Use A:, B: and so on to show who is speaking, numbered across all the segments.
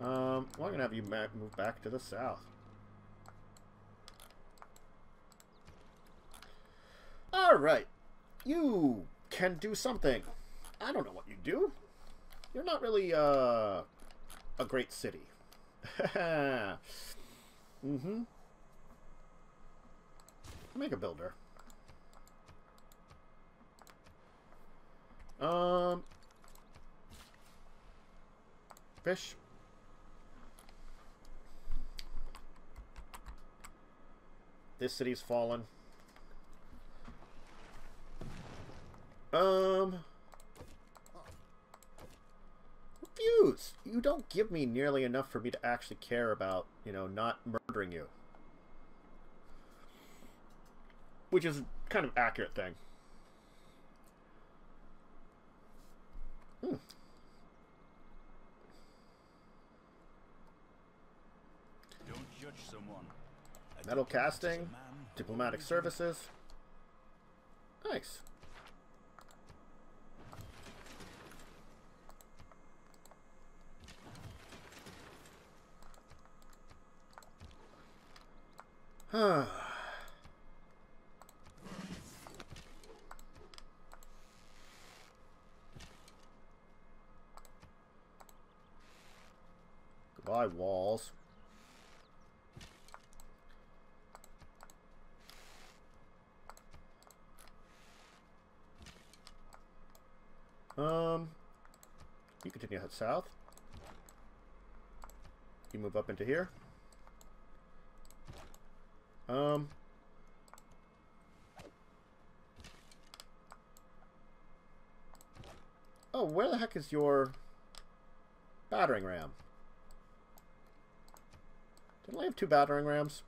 A: Um, well, I'm gonna have you move back to the south. Alright. You can do something. I don't know what you do. You're not really, uh, a great city. mm-hmm. Make a builder. Um... Fish. This city's fallen. Um... Refuse! You don't give me nearly enough for me to actually care about, you know, not murdering you. Which is kind of accurate thing. Hmm.
B: Don't judge someone.
A: Metal casting, diplomatic services. Nice. Huh. Goodbye, walls. Um, you continue head south. You move up into here. Um. Oh, where the heck is your battering ram? Didn't I have two battering rams?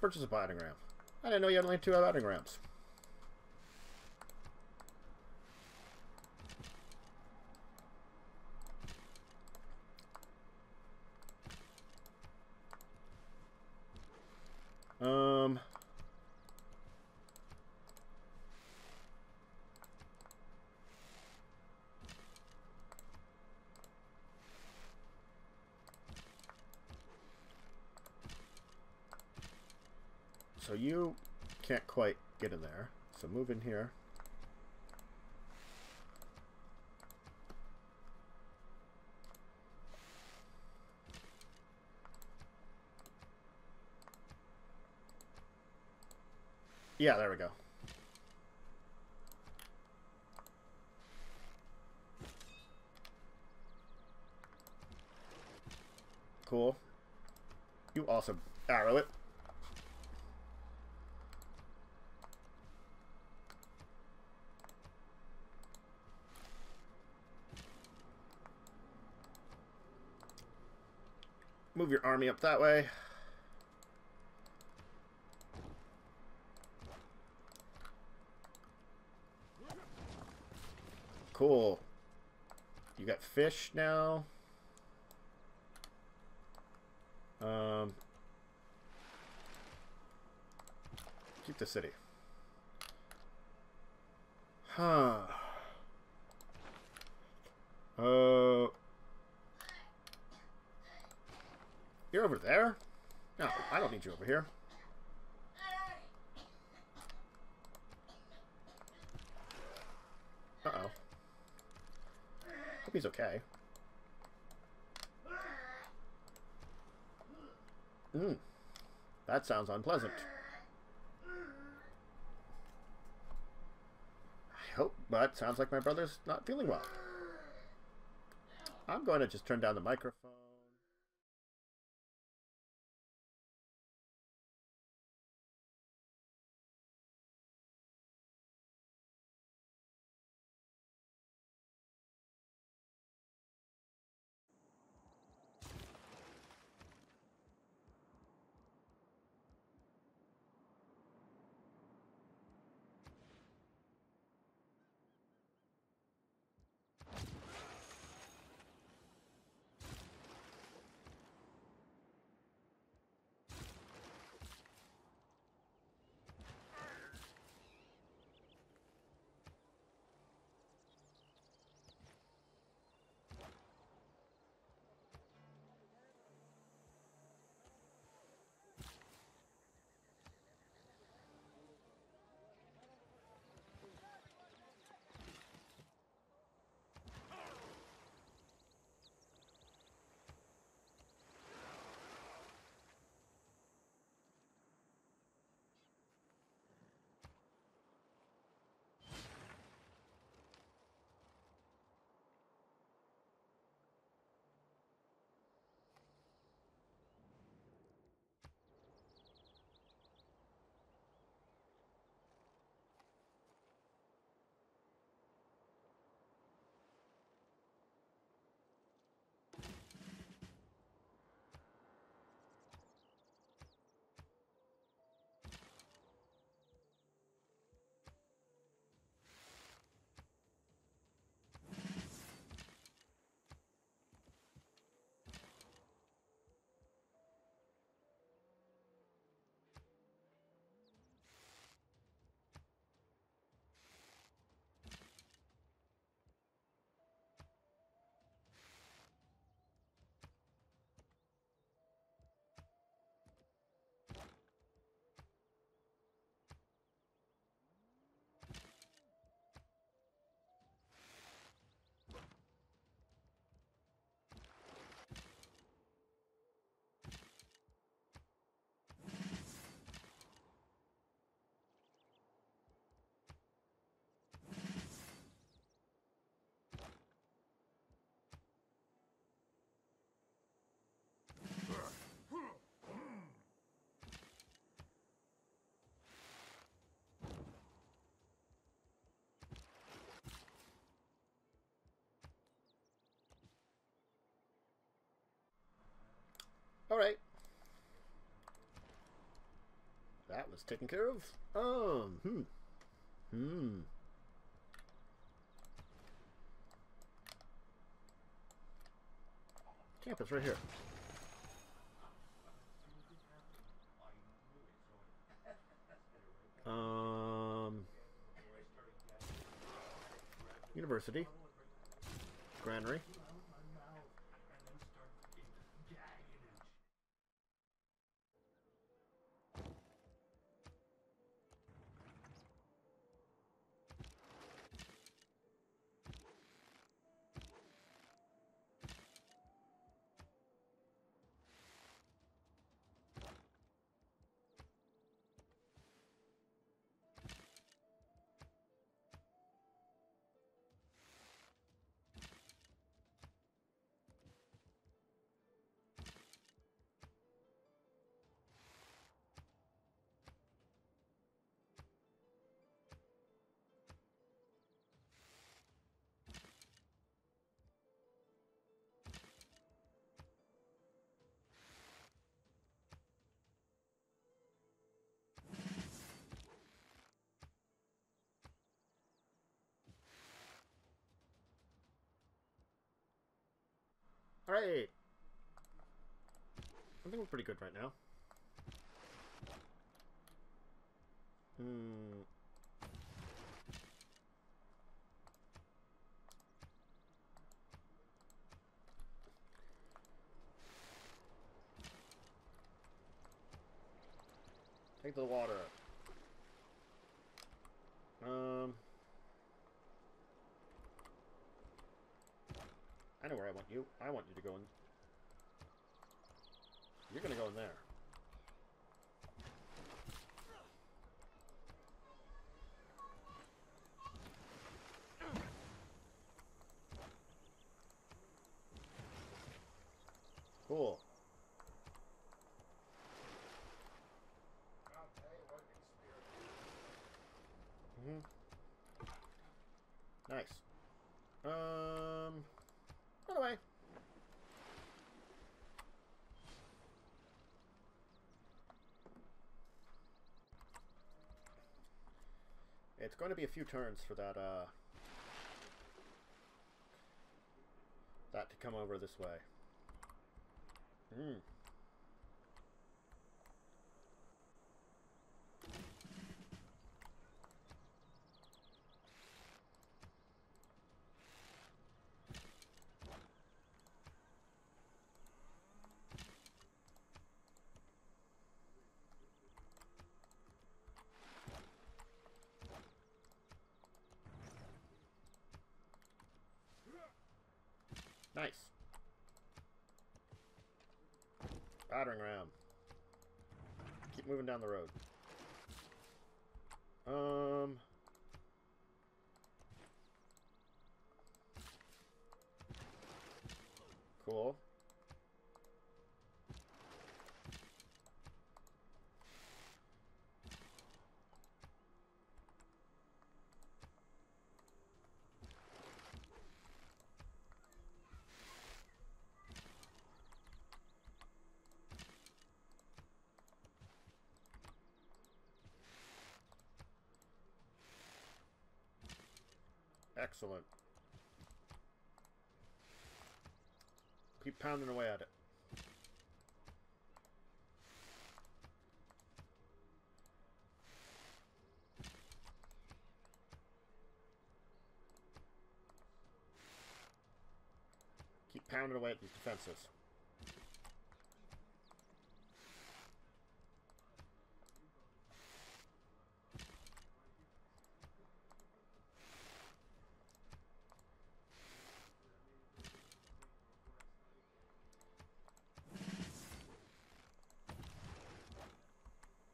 A: Purchase a battering ram. I didn't know you only had two battering rams. Um. So you can't quite get in there. So move in here. Yeah, there we go. Cool. You also arrow it. Move your army up that way. Cool. You got fish now. Um, keep the city. Huh. Uh, you're over there? No, I don't need you over here. Uh-oh. Hope he's okay. Hmm. That sounds unpleasant. I hope, but sounds like my brother's not feeling well. I'm going to just turn down the microphone. Alright. That was taken care of. Um, hmm. Hmm. Campus right here. Um, university. Granary. Alright. I think we're pretty good right now. Hmm. Take the water. Um. Know where I want you. I want you to go in. You're gonna go in there. Cool. hmm Nice. Um. Run away. It's going to be a few turns for that, uh... That to come over this way. Hmm. Nice. Battering ram. Keep moving down the road. Um. Cool. Excellent. Keep pounding away at it. Keep pounding away at these defenses.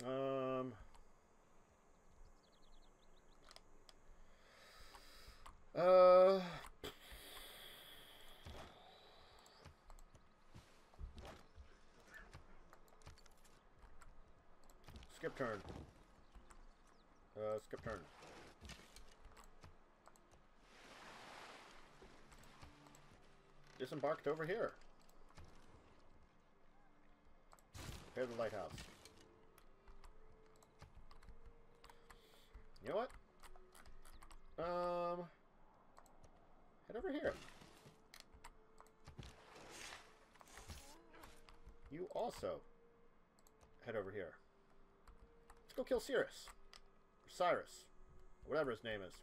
A: Um. Uh. Skip turn. Uh, skip turn. Disembarked over here. Repair the lighthouse. You know what? Um, head over here. You also head over here. Let's go kill Cyrus. Or Cyrus. Whatever his name is.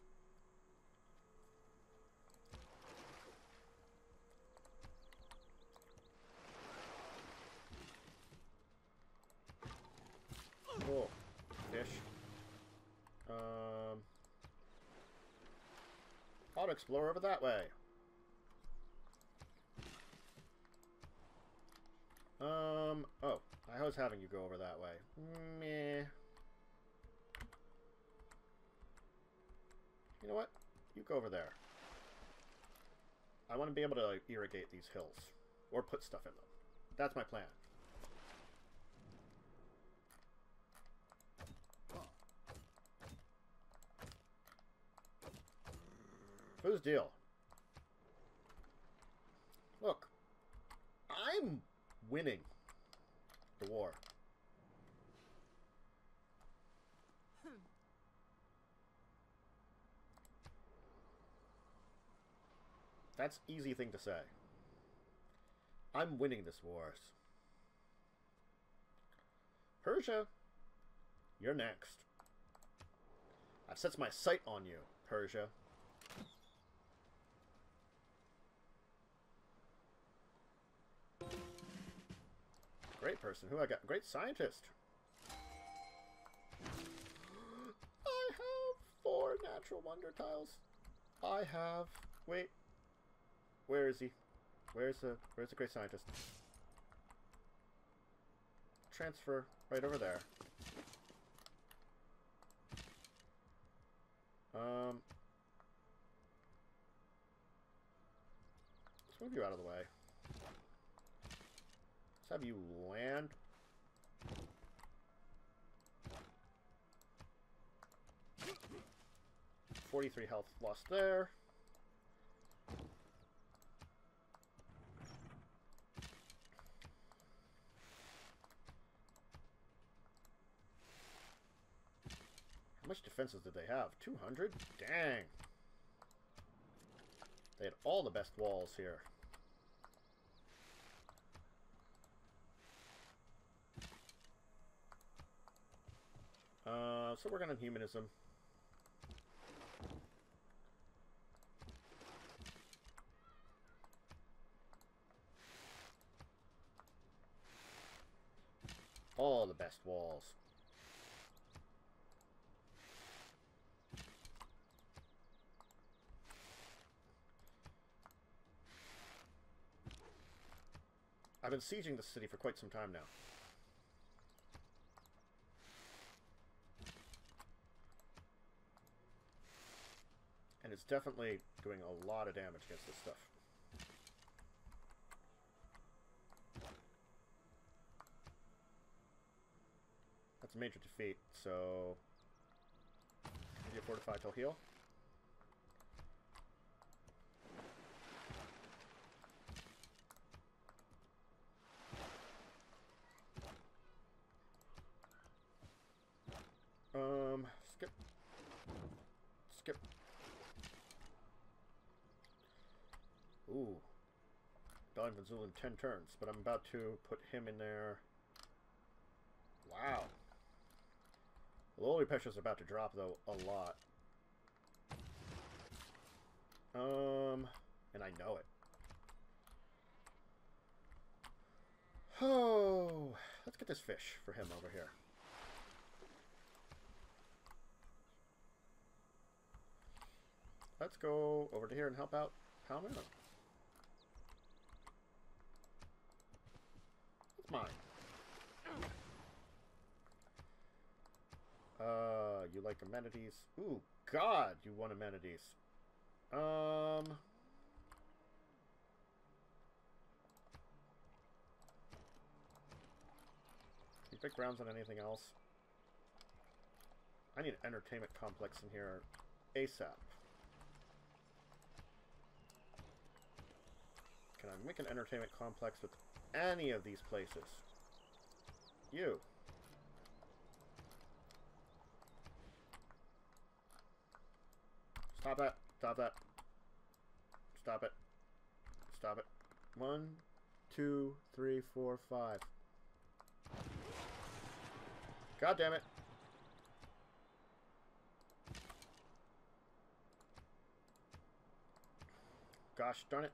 A: Oh, fish. Um, Auto Explorer over that way. Um, oh, I was having you go over that way. Meh. You know what? Go over there. I want to be able to like, irrigate these hills. Or put stuff in them. That's my plan. Whose deal? Look, I'm winning the war. That's easy thing to say. I'm winning this war. Persia, you're next. I've set my sight on you, Persia. Great person. Who I got? Great scientist. I have four natural wonder tiles. I have... Wait. Where is he? Where's the... Where's the great scientist? Transfer. Right over there. Um... Let's move you out of the way. Let's have you land. Forty-three health lost there. How much defenses did they have? 200? Dang. They had all the best walls here. Uh, so working on humanism. All the best walls. I've been sieging the city for quite some time now. And it's definitely doing a lot of damage against this stuff. That's a major defeat, so... Get fortified till heal. Um, skip. Skip. Ooh. Don Van in 10 turns, but I'm about to put him in there. Wow. Loli Pesha's about to drop, though, a lot. Um, and I know it. Oh, let's get this fish for him over here. Let's go over to here and help out Palmero. mine. Uh, you like amenities? Ooh, God, you want amenities. Um... You pick grounds on anything else? I need an entertainment complex in here ASAP. I make an entertainment complex with any of these places. You. Stop that. Stop that. Stop it. Stop it. One, two, three, four, five. God damn it. Gosh darn it.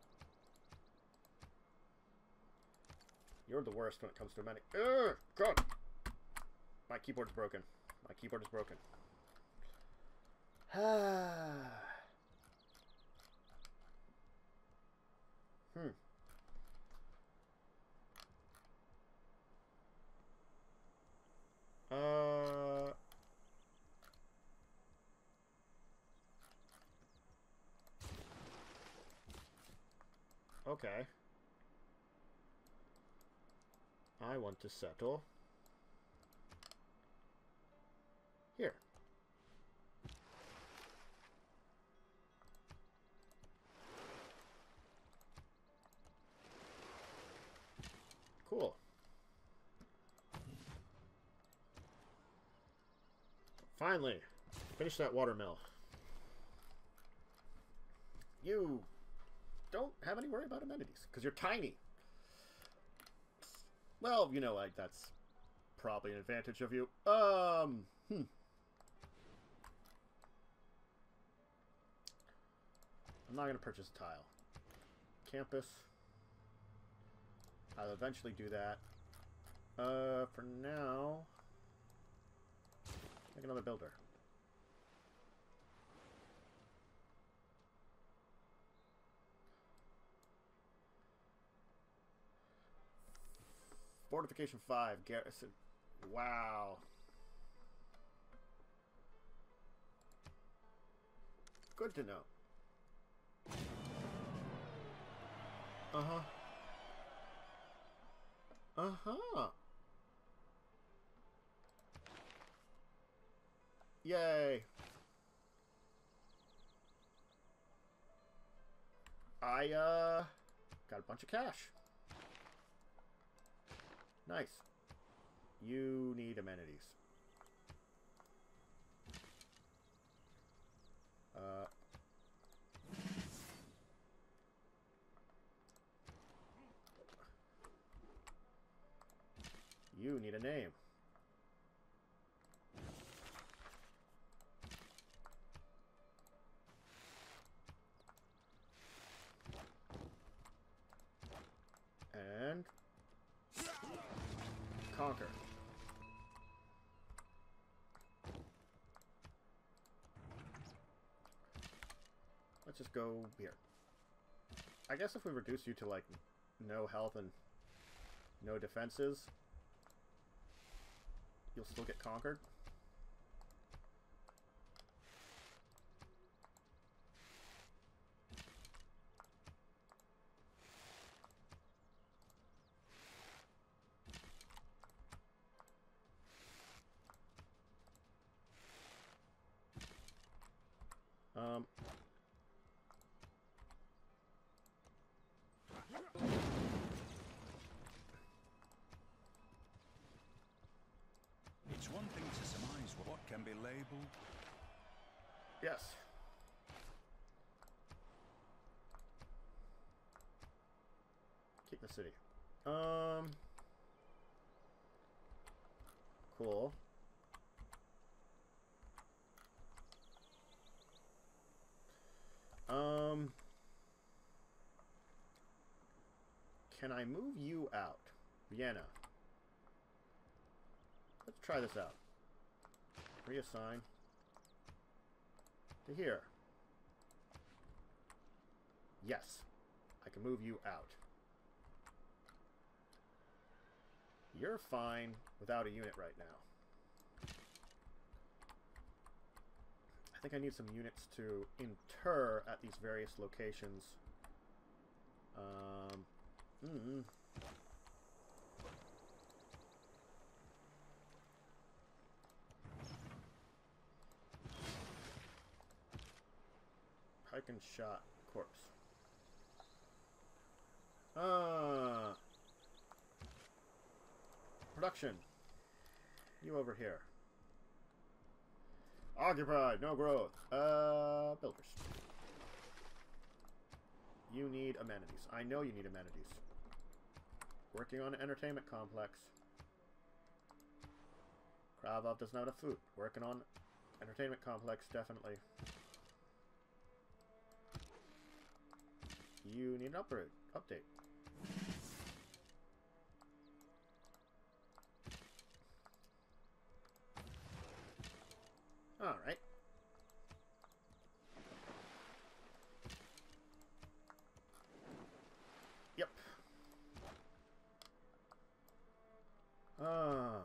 A: You're the worst when it comes to many. Ugh, God. My keyboard's broken. My keyboard is broken. hmm. Uh. Okay. I want to settle here. Cool. Finally, finish that watermill. You don't have any worry about amenities because you're tiny. Well, you know, like that's probably an advantage of you. Um, hmm. I'm not going to purchase a tile. Campus. I'll eventually do that. Uh, for now, make another builder. Fortification 5, garrison. Wow. Good to know. Uh-huh. Uh-huh. Yay. I, uh, got a bunch of cash. Nice. You need amenities. Uh, you need a name. And conquer. Let's just go here. I guess if we reduce you to, like, no health and no defenses, you'll still get conquered. Um,
B: It's one thing to surmise what can be labelled.
A: Yes. Keep the city. Um, cool. Um, can I move you out? Vienna. Let's try this out. Reassign to here. Yes, I can move you out. You're fine without a unit right now. I think I need some units to inter at these various locations. Um, mm, Pike and shot corpse. Ah. Production. You over here. Occupied, no growth. Uh, builders. You need amenities. I know you need amenities. Working on an entertainment complex. Kravov does not have food. Working on entertainment complex, definitely. You need an upgrade. Update. Alright. Yep. Ah.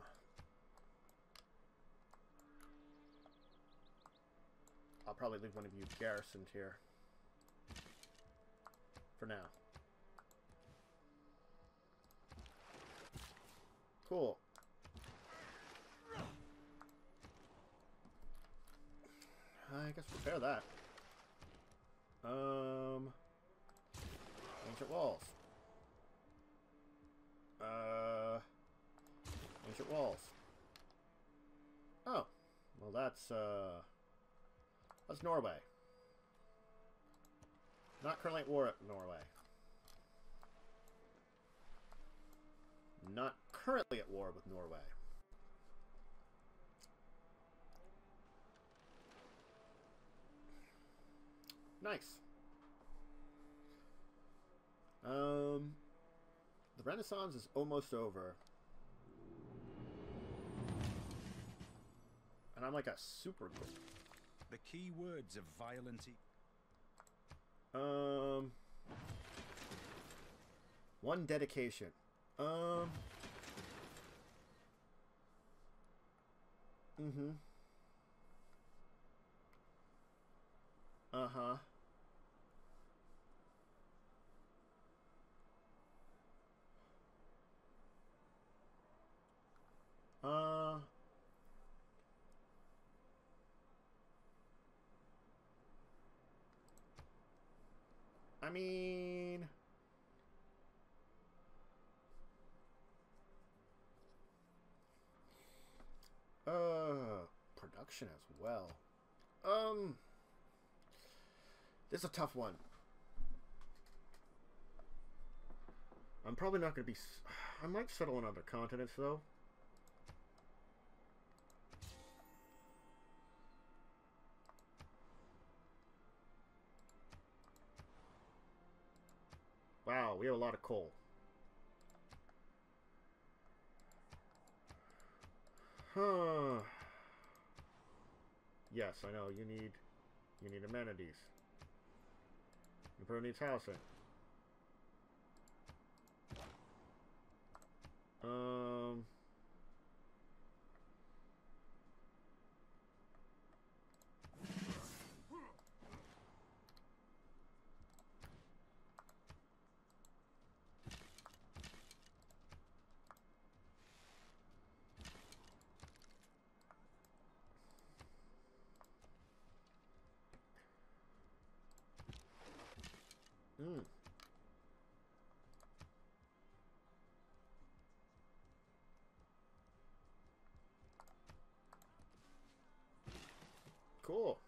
A: I'll probably leave one of you garrisoned here. For now. Cool. I guess repair that. Um, ancient walls. Uh, ancient walls. Oh, well that's uh, that's Norway. Not currently at war at Norway. Not currently at war with Norway. Nice. Um, the Renaissance is almost over. And I'm like a super good.
B: The key words of violent. E
A: Um, one dedication. Um. Mm-hmm. Uh-huh. Uh. I mean... Uh, production as well. Um, this is a tough one. I'm probably not going to be... I might settle on other continents, though. Wow, we have a lot of coal. Huh. Yes, I know. You need you need amenities. Emperor needs housing. Um Mm. Cool.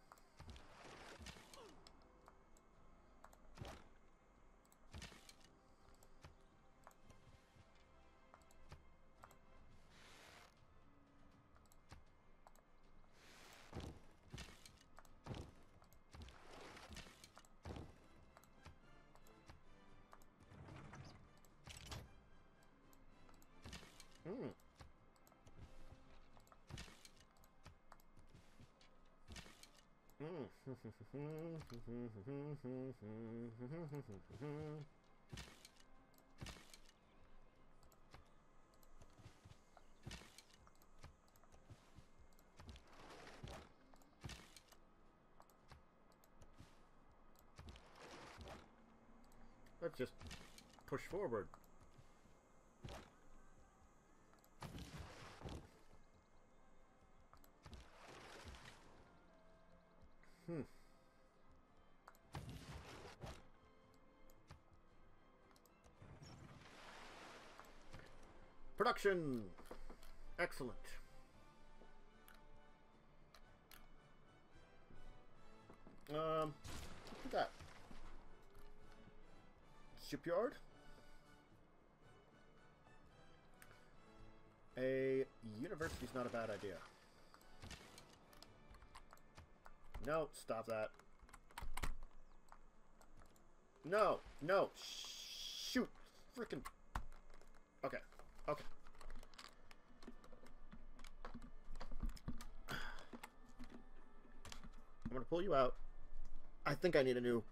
A: Mm. Mm. Let's just push forward. Hmm. Production! Excellent. Um, look at that. Shipyard. A university is not a bad idea. No, stop that. No, no, shoot, freaking. Okay, okay. I'm gonna pull you out. I think I need a new.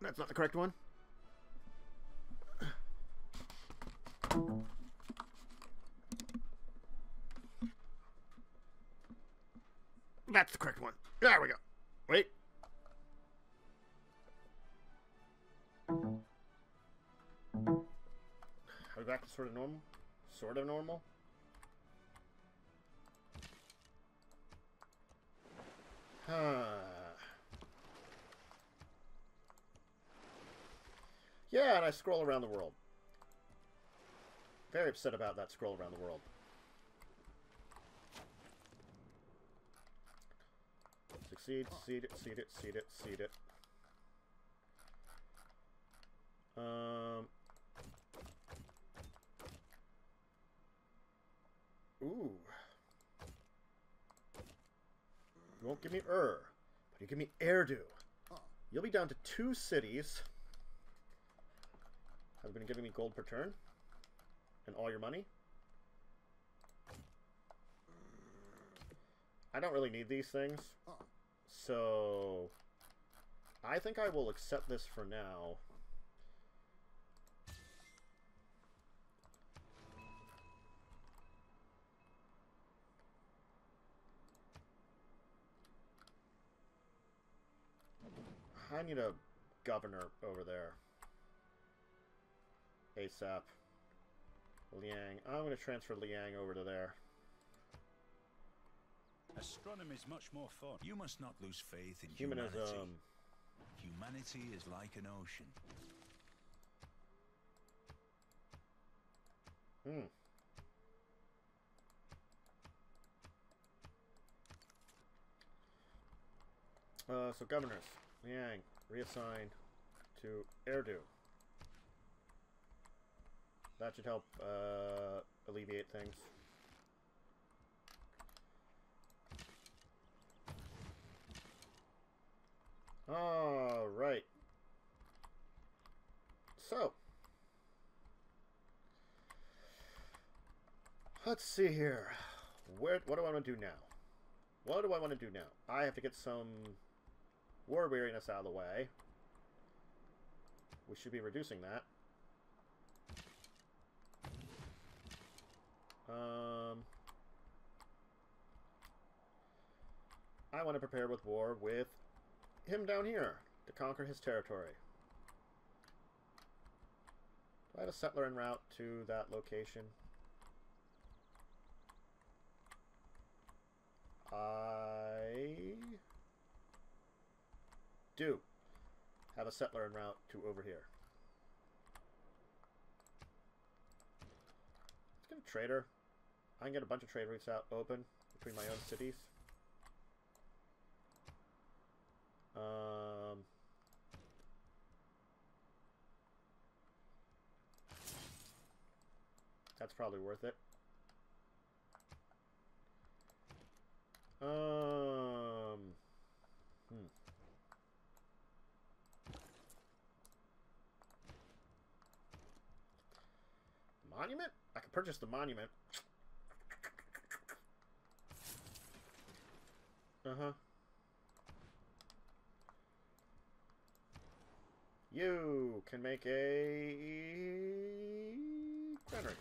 A: That's not the correct one. Sort of normal? Sort of normal? Huh. Yeah, and I scroll around the world. Very upset about that scroll around the world. Succeed, seed it, seed it, seed it, seed it. Um. Ooh. You won't give me Ur, but you give me Eridu. You'll be down to two cities. Have been giving me gold per turn? And all your money? I don't really need these things. So... I think I will accept this for now. I need a governor over there. ASAP. Liang. I'm going to transfer Liang over to there.
B: Astronomy is much more fun. You must not lose faith in
A: Humanism.
B: humanity. Humanity is like an ocean.
A: Hmm. Uh, so governors. Liang. reassign to Eridu. That should help uh, alleviate things. All right. So, let's see here. Where? What do I want to do now? What do I want to do now? I have to get some war weariness out of the way. We should be reducing that. Um, I want to prepare with war with him down here to conquer his territory. Do I have a settler en route to that location? I do have a settler en route to over here. Let's get a trader. I can get a bunch of trade routes out open between my own cities. Um, that's probably worth it. Um, hmm. Monument? I can purchase the monument. Uh-huh. You can make a granary.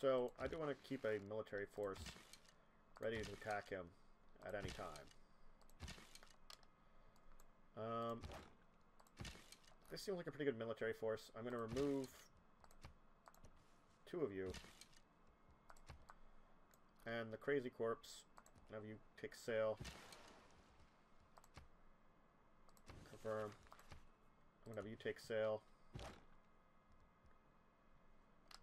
A: So, I do want to keep a military force ready to attack him at any time. Um, this seems like a pretty good military force. I'm going to remove two of you. And the Crazy Corpse, have you take sail. Confirm. I'm going to have you take sail.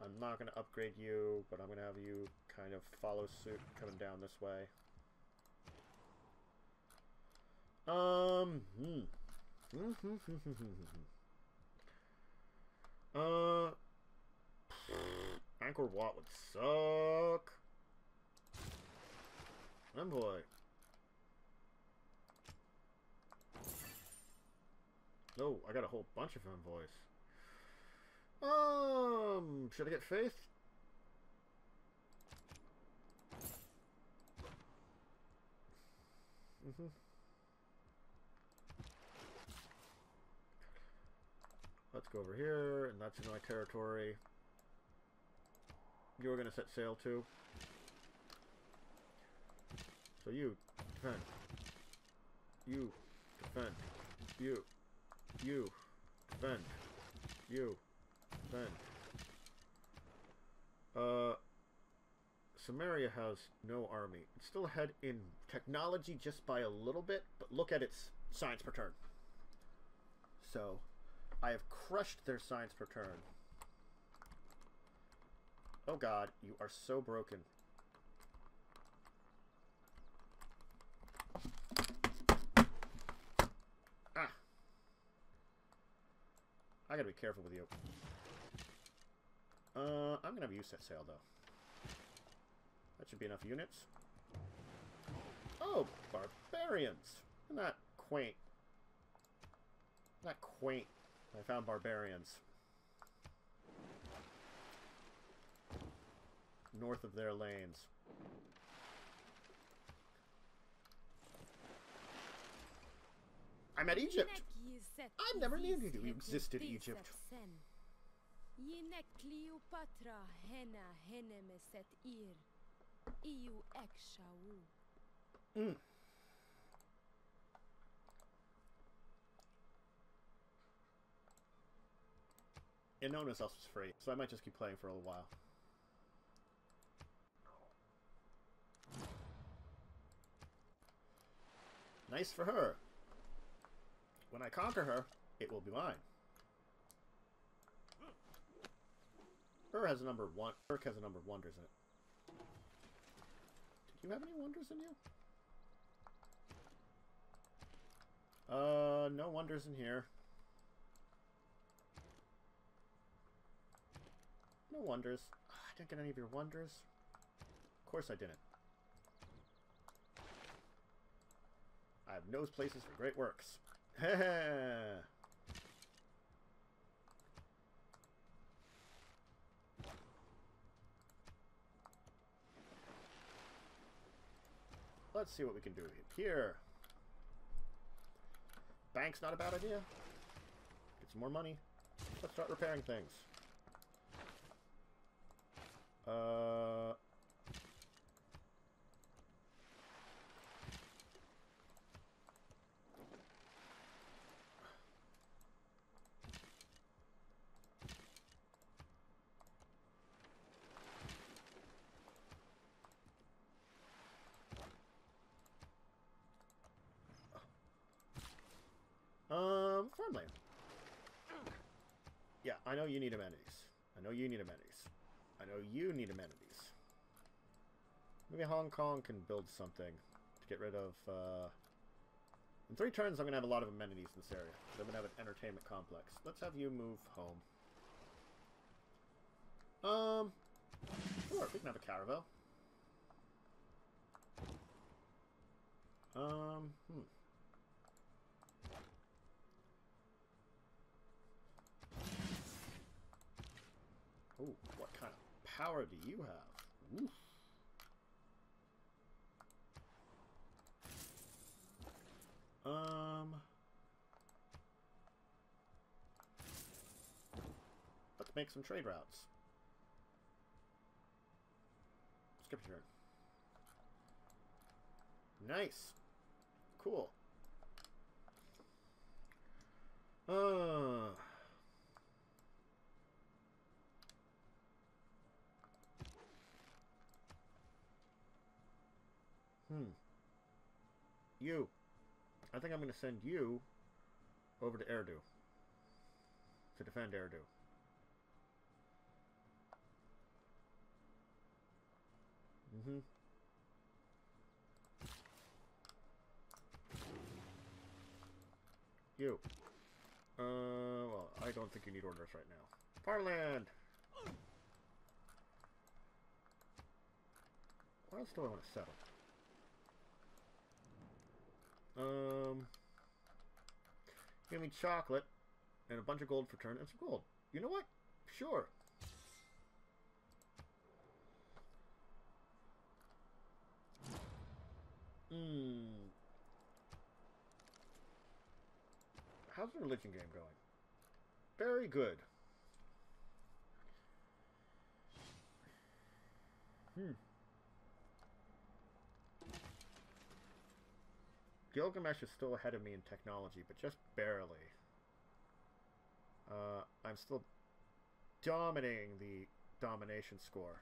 A: I'm not going to upgrade you, but I'm going to have you kind of follow suit coming down this way. Um, hmm. hmm, hmm, hmm uh, Angkor Wat would suck. Envoy. No, I got a whole bunch of envoys. Um, should I get faith? Mm-hmm. Let's go over here, and that's in my territory. You're gonna set sail too. So you, defend. You, defend. You, you, defend. You, defend. Uh, Sumeria has no army. It's still ahead in technology just by a little bit, but look at its science per turn. So, I have crushed their science per turn. Oh god, you are so broken. Ah. I gotta be careful with you. Uh, I'm gonna have you set sail, though. That should be enough units. Oh, barbarians! That quaint? That quaint? I found barbarians. North of their lanes. I'm at Egypt! I've never knew you existed, Egypt. Cleopatra hena henemeset ir. Iu. Mm. And no one else was free, so I might just keep playing for a little while. Nice for her. When I conquer her, it will be mine. Her has a number one. Uruk has a number of wonders in it. Did you have any wonders in you? Uh, no wonders in here. No wonders. I didn't get any of your wonders. Of course I didn't. I have knows places for great works. Let's see what we can do here. Bank's not a bad idea. Get some more money. Let's start repairing things. Uh... Um, farmland. Yeah, I know you need amenities. I know you need amenities. I know you need amenities. Maybe Hong Kong can build something to get rid of, uh... In three turns, I'm going to have a lot of amenities in this area. I'm going to have an entertainment complex. Let's have you move home. Um... Sure, we can have a caravel. Um, hmm. Oh, what kind of power do you have? Oof. Um... Let's make some trade routes. Skip turn. Nice. Cool. Uh... Hmm. You. I think I'm going to send you over to Eridu. To defend Eridu. Mm-hmm. You. Uh, well, I don't think you need orders right now. Farmland! What else do I want to settle? Um, give me chocolate and a bunch of gold for turn and some gold. You know what? Sure. Hmm. How's the religion game going? Very good. Hmm. Gilgamesh is still ahead of me in technology, but just barely. Uh, I'm still dominating the domination score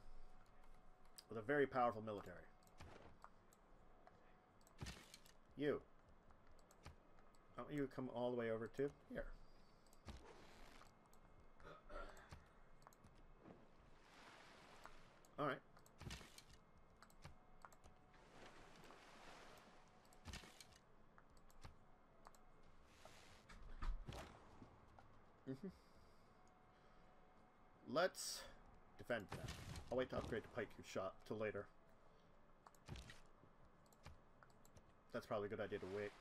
A: with a very powerful military. You. Why don't you come all the way over to here? Alright. Let's defend that. I'll wait to upgrade the pike shot till later. That's probably a good idea to wait.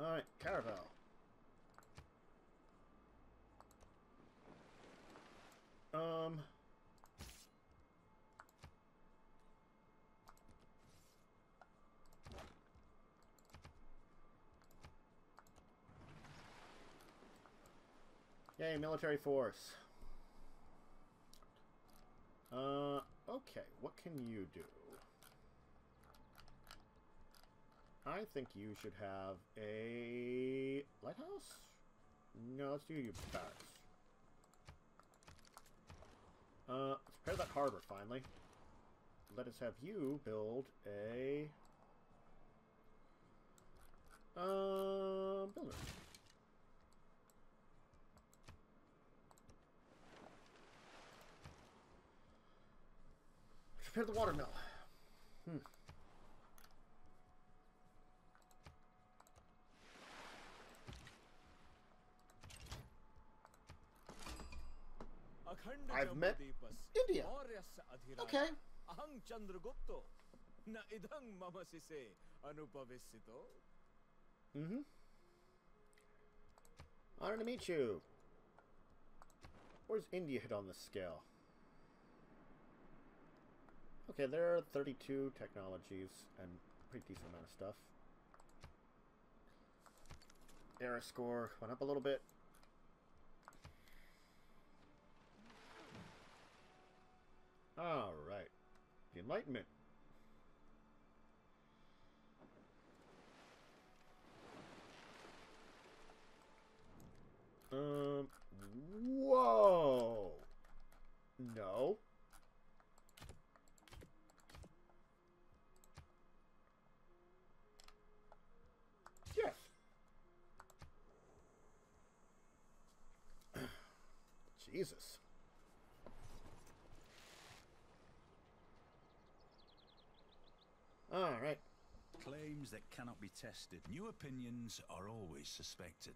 A: Alright, Caravel. Um... Military force. Uh, okay, what can you do? I think you should have a lighthouse? No, let's do you barracks. Uh, let's that harbor finally. Let us have you build a uh, builder. Repair the watermill. Hmm. I've met India. Okay.
C: Na idang anupavissito.
A: Mm-hmm. Honored to meet you. Where's India hit on the scale? Okay, there are 32 technologies and pretty decent amount of stuff. Era score went up a little bit. Alright. The Enlightenment. Um, whoa! No. Yes. Jesus. All right.
B: Claims that cannot be tested. New opinions are always suspected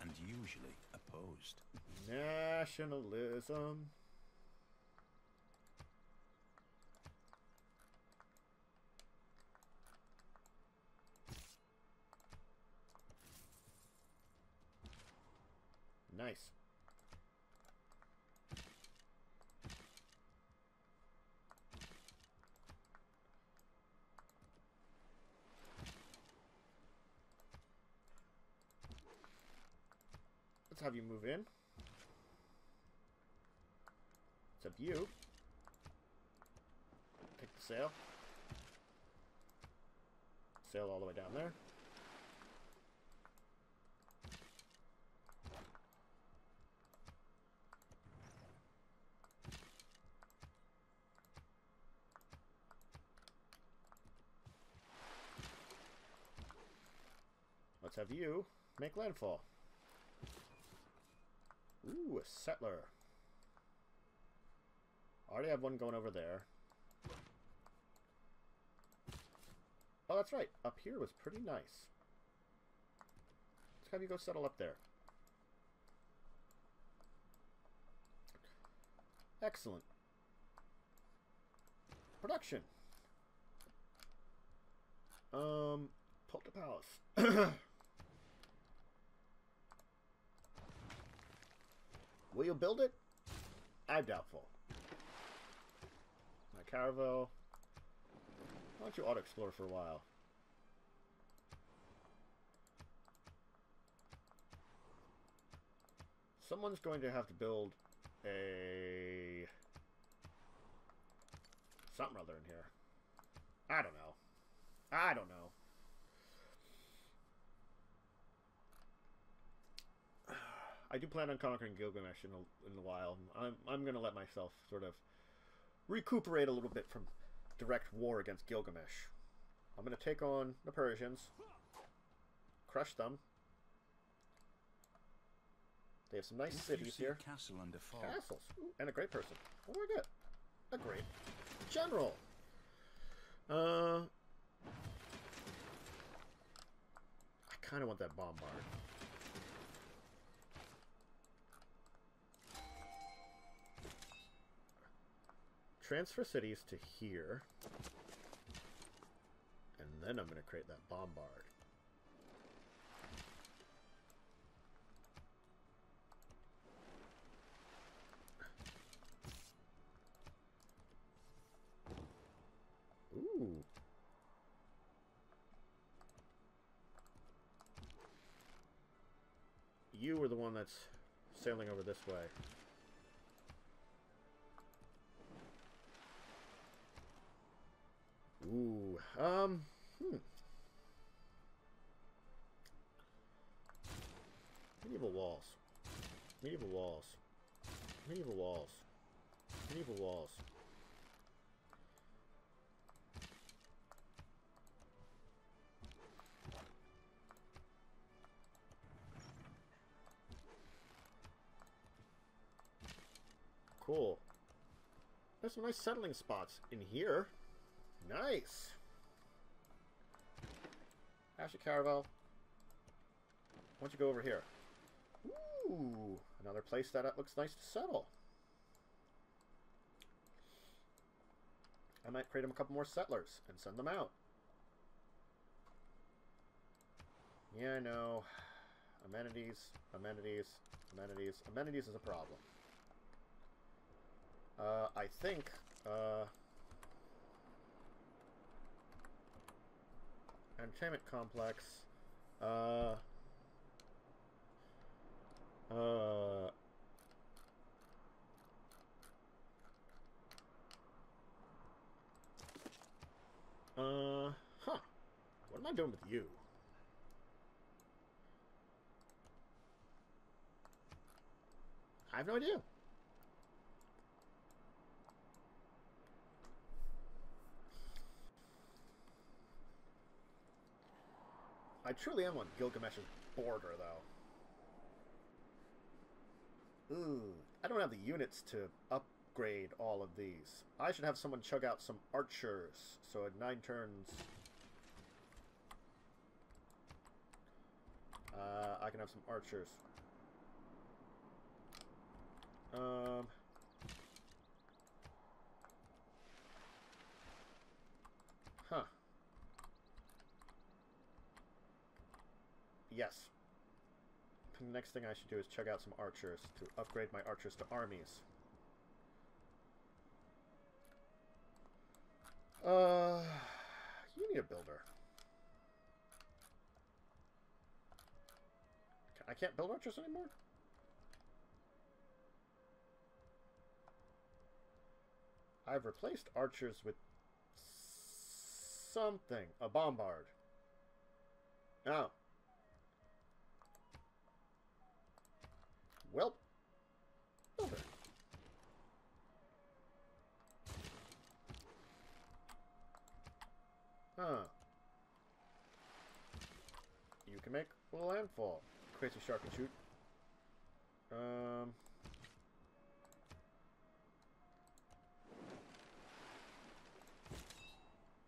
B: and usually opposed.
A: Nationalism. Nice. Have you move in. Let's have you. Take the sail. Sail all the way down there. Let's have you make landfall. Ooh, a settler. I already have one going over there. Oh, that's right. Up here was pretty nice. Let's have you go settle up there. Excellent. Production. Um, Potala Palace. Will you build it? I'm doubtful. My Caravel. Why don't you auto-explore for a while? Someone's going to have to build a... Something or other in here. I don't know. I don't know. I do plan on conquering Gilgamesh in a, in a while. I'm, I'm going to let myself sort of recuperate a little bit from direct war against Gilgamesh. I'm going to take on the Persians, crush them. They have some nice cities here.
B: castle under fog,
A: Castles. Ooh, and a great person. What do I get? A great general. Uh, I kind of want that bombard. Transfer cities to here. And then I'm going to create that bombard. Ooh. You were the one that's sailing over this way. Ooh. Um. Hmm. Medieval walls. Medieval walls. Medieval walls. Medieval walls. Cool. There's some nice settling spots in here. Nice. Ashley Caravel. Why don't you go over here? Ooh, another place that looks nice to settle. I might create them a couple more settlers and send them out. Yeah, I know. Amenities, amenities, amenities. Amenities is a problem. Uh, I think, uh... Entertainment complex, uh... Uh... Uh, huh. What am I doing with you? I have no idea. I truly am on Gilgamesh's border, though. Ooh, I don't have the units to upgrade all of these. I should have someone chug out some archers, so at nine turns... Uh, I can have some archers. Um... Huh. Yes. The next thing I should do is check out some archers to upgrade my archers to armies. Uh, you need a builder. I can't build archers anymore? I've replaced archers with something. A bombard. Oh. Well. Huh. You can make a landfall. Crazy shark and shoot. Um.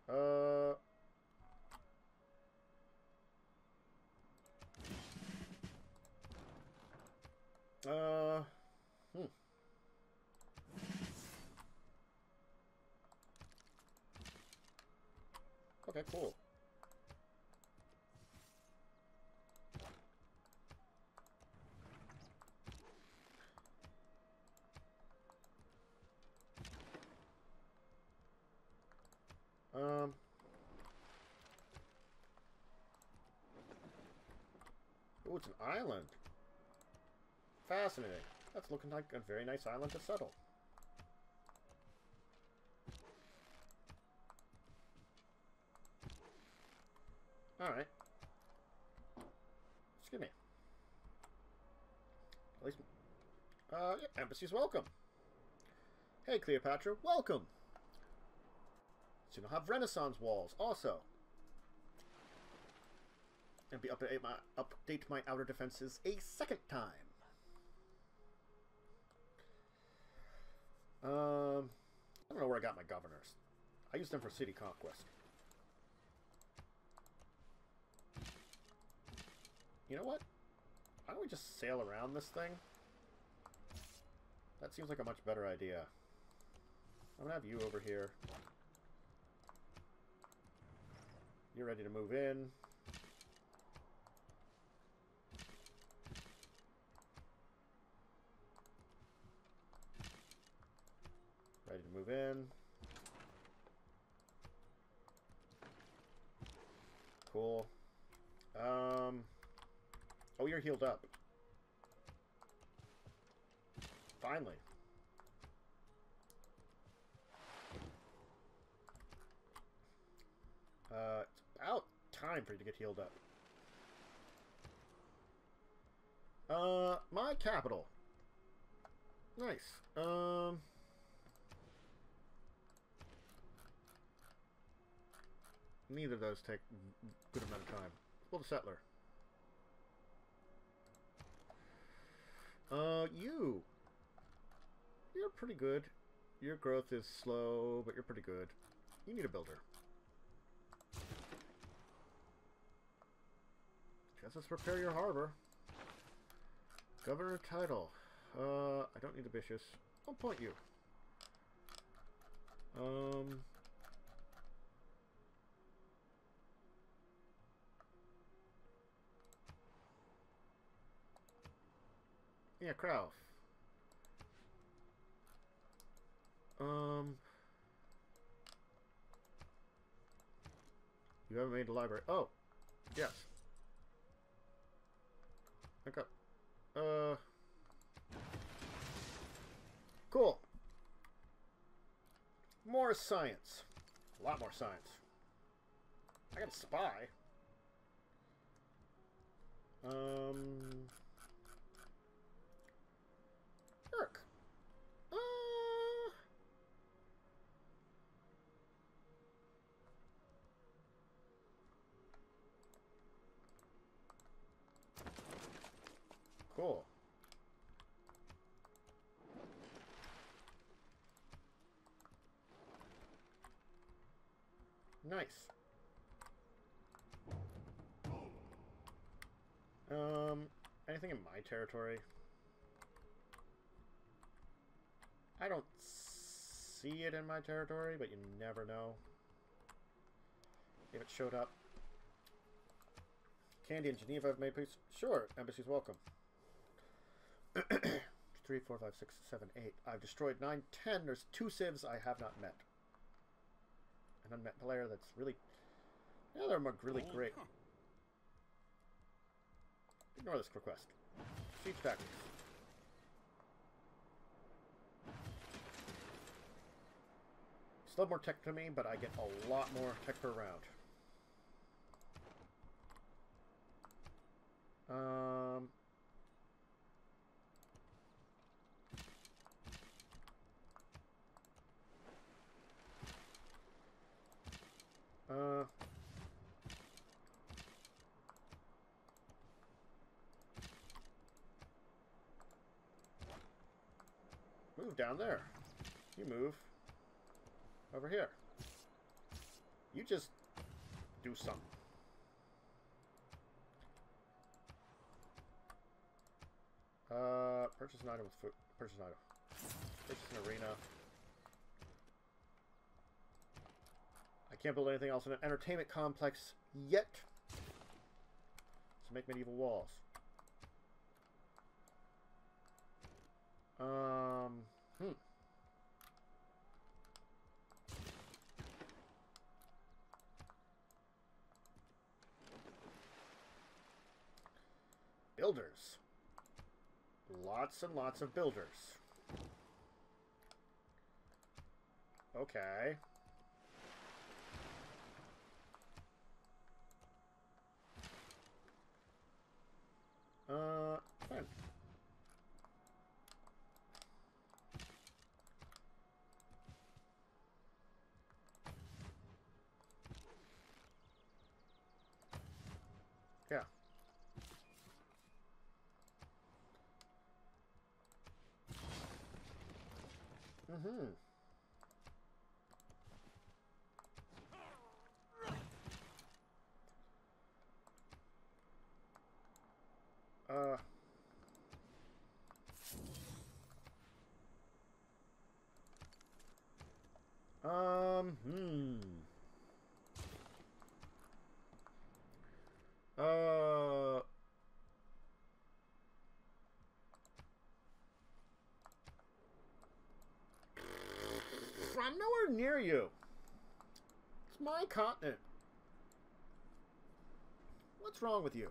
A: Uh. Uh, hmm. Okay, cool. Um... Oh, it's an island. Fascinating. That's looking like a very nice island to settle. Alright. Excuse me. At least... Uh, yeah, embassy's welcome. Hey, Cleopatra, welcome! So you'll have Renaissance walls, also. And be update my update my outer defenses a second time. Um, I don't know where I got my governors. I used them for city conquest. You know what? Why don't we just sail around this thing? That seems like a much better idea. I'm gonna have you over here. You're ready to move in. Ready to move in. Cool. Um. Oh, you're healed up. Finally. Uh, it's about time for you to get healed up. Uh, my capital. Nice. Um... Neither of those take a good amount of time. Well, the settler. Uh, you. You're pretty good. Your growth is slow, but you're pretty good. You need a builder. Guess let's prepare your harbor. Governor title. Uh, I don't need a Bishop. I'll point you. Um... Yeah, Krauf. Um... You haven't made a library. Oh! Yes. Okay. Uh... Cool. More science. A lot more science. I got a spy. Um... Uh... Cool. Nice. Um, anything in my territory? I don't see it in my territory, but you never know. If it showed up. Kandy in Geneva have made peace. Sure, embassy's welcome. Three, four, five, six, seven, eight. I've destroyed nine, ten. There's two civs I have not met. An unmet player that's really... Yeah, they're really oh, great. Ignore this request. Siege tactics. Still more tech to me, but I get a lot more tech per round. Um... Uh... Move down there. You move. Over here. You just do something. Uh, purchase an item with food. Purchase an item. Purchase an arena. I can't build anything else in an entertainment complex yet. So make medieval walls. Um, Builders. Lots and lots of builders. Okay. Uh, fine. Yeah. Mm-hmm. Uh. Um, hmm. Uh. I'm nowhere near you. It's my continent. What's wrong with you?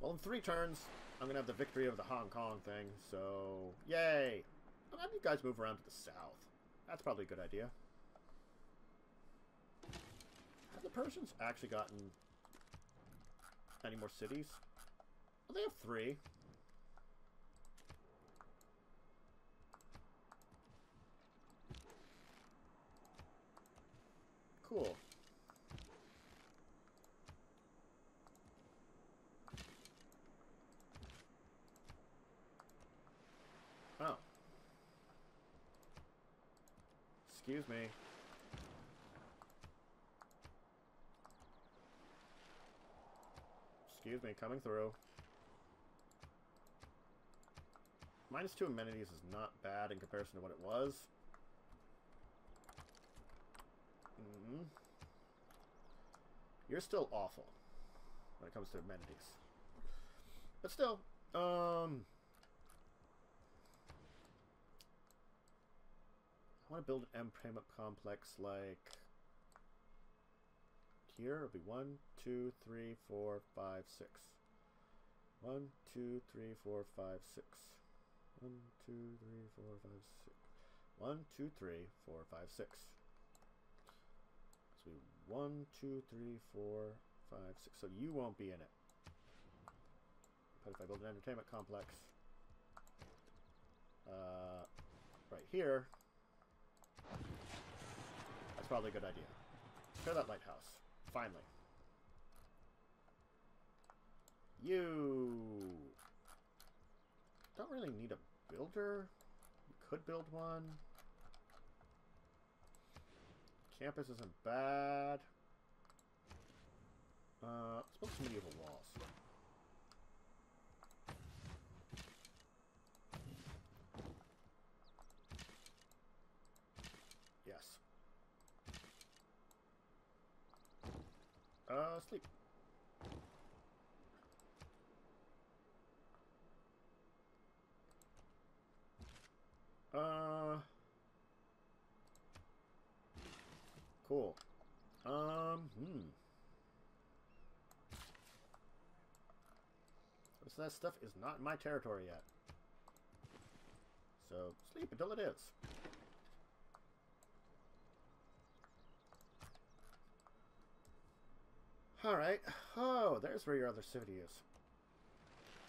A: Well, in three turns, I'm going to have the victory of the Hong Kong thing, so yay! I'll have you guys move around to the south. That's probably a good idea. Have the Persians actually gotten any more cities? Well, they have three. Cool. Oh. Excuse me. Excuse me, coming through. Minus two amenities is not bad in comparison to what it was. Mm -hmm. You're still awful when it comes to amenities. But still, um... I want to build an entertainment complex like here. It'll be one, two, three, four, five, six. One, two, three, four, five, six. One, two, three, four, five, six. One, two, three, four, five, six. So one, two, three, four, five, six. So you won't be in it. But if I build an entertainment complex uh, right here, that's probably a good idea. Clear that lighthouse. Finally. You don't really need a builder. You could build one. Campus isn't bad. Uh, let's build some medieval walls. Yes. Uh, sleep. Uh... Cool. Um, hmm. That stuff is not in my territory yet. So, sleep until it is. Alright. Oh, there's where your other city is.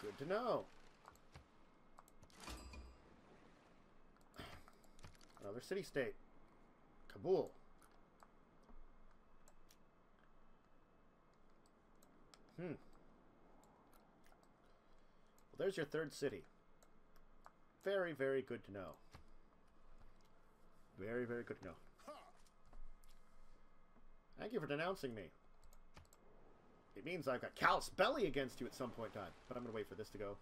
A: Good to know. Another city-state. Kabul. Hmm. Well, there's your third city. Very, very good to know. Very, very good to know. Thank you for denouncing me. It means I've got casus belli against you at some point in time. But I'm going to wait for this to go.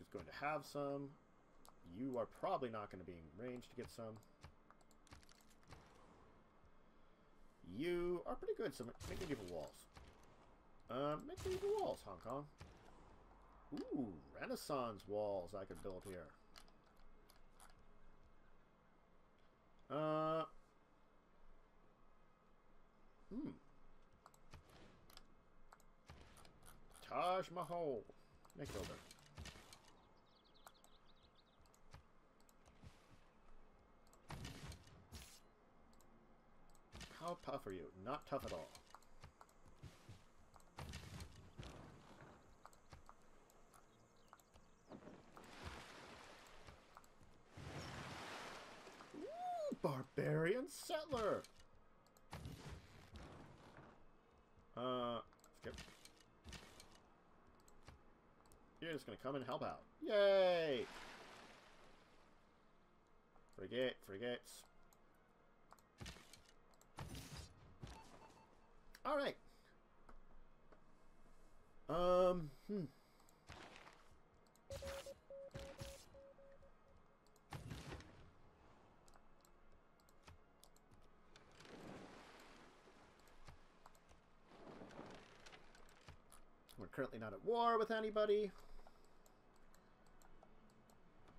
A: Is going to have some. You are probably not going to be in range to get some. You are pretty good, so make medieval walls. Uh, make medieval walls, Hong Kong. Ooh, Renaissance walls I could build here. Uh, hmm. Taj Mahal. Make builder. How tough are you? Not tough at all. Barbarian settler. Uh, skip. You're just gonna come and help out. Yay! Frigate, frigates. Alright. Um, hmm. We're currently not at war with anybody.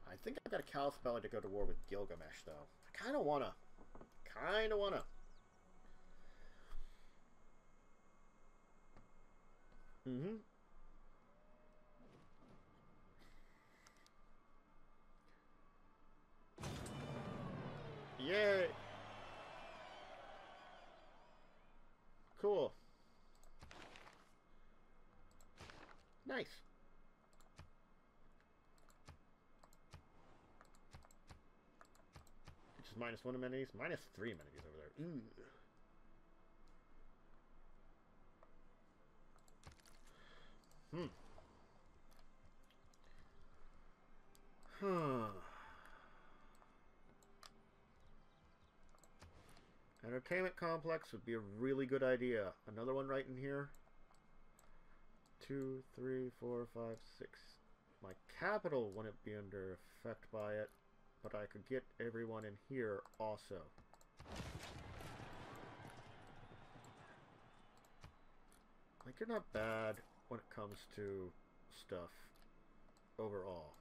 A: I think I've got a casus belli to go to war with Gilgamesh, though. I kind of wanna. Kind of wanna. Mm-hmm. Yay! Cool. Nice. Which is minus one amenities, minus three amenities over there. Ooh. Hmm. Huh. Entertainment complex would be a really good idea. Another one right in here. Two, three, four, five, six. My capital wouldn't be under effect by it, but I could get everyone in here also. Like, you're not bad when it comes to stuff overall.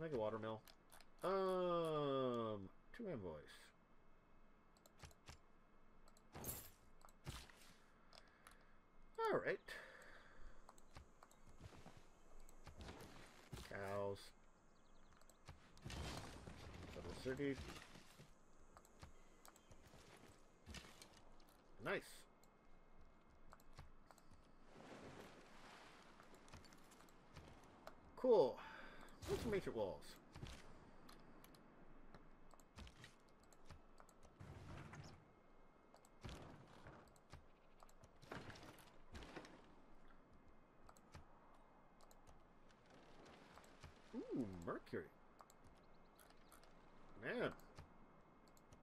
A: Mega watermill. Um, two envoys. All right. Cows. Little city. Nice. Cool. What's some ancient walls? Ooh, Mercury. Man,